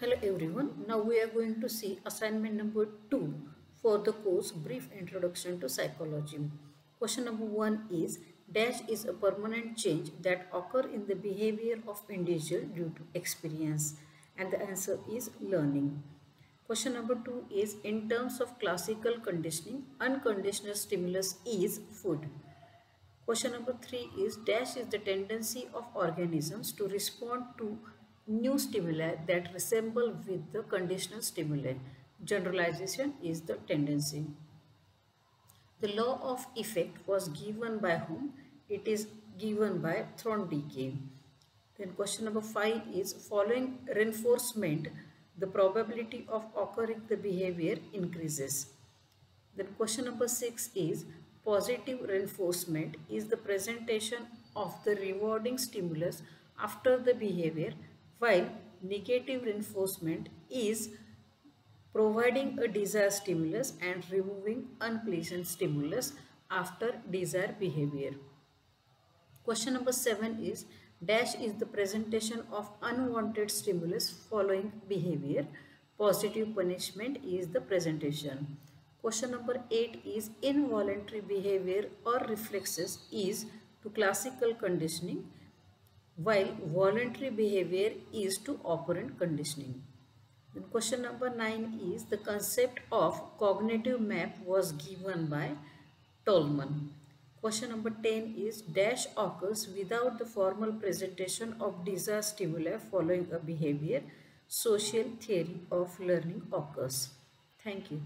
Hello everyone. Now we are going to see assignment number 2 for the course Brief Introduction to Psychology. Question number 1 is dash is a permanent change that occur in the behavior of individual due to experience and the answer is learning. Question number 2 is in terms of classical conditioning unconditional stimulus is food. Question number 3 is dash is the tendency of organisms to respond to new stimuli that resemble with the conditional stimuli. Generalization is the tendency. The law of effect was given by whom? It is given by Thorndike. Then question number 5 is following reinforcement the probability of occurring the behavior increases. Then question number 6 is positive reinforcement is the presentation of the rewarding stimulus after the behavior while negative reinforcement is providing a desired stimulus and removing unpleasant stimulus after desired behavior. Question number 7 is dash is the presentation of unwanted stimulus following behavior. Positive punishment is the presentation. Question number 8 is involuntary behavior or reflexes is to classical conditioning while voluntary behavior is to operant conditioning. Then question number 9 is the concept of cognitive map was given by Tolman. Question number 10 is dash occurs without the formal presentation of desired stimuli following a behavior. Social theory of learning occurs. Thank you.